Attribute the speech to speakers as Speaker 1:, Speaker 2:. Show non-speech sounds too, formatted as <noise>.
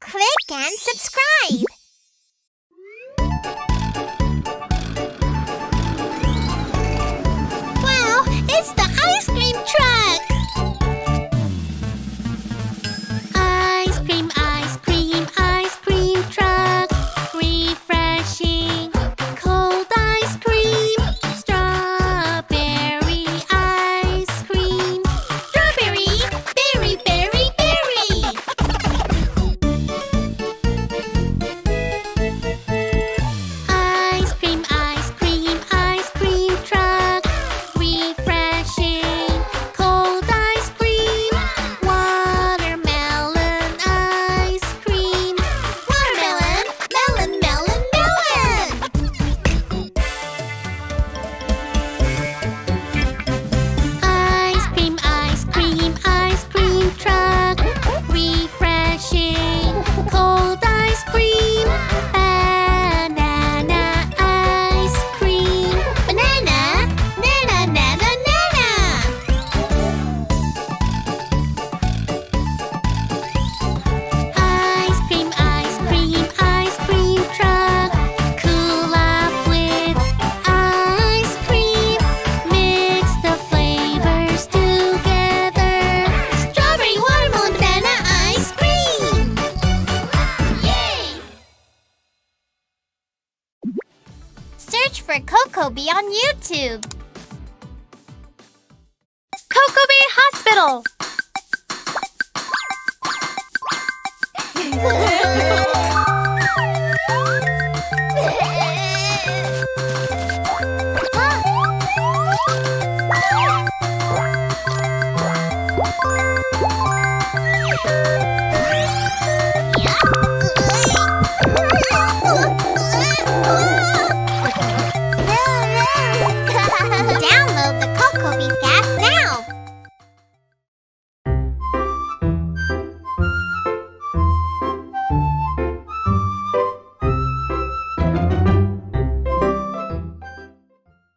Speaker 1: Click and subscribe! search for Cocobee on YouTube. Cocobee Hospital! <laughs> Copycat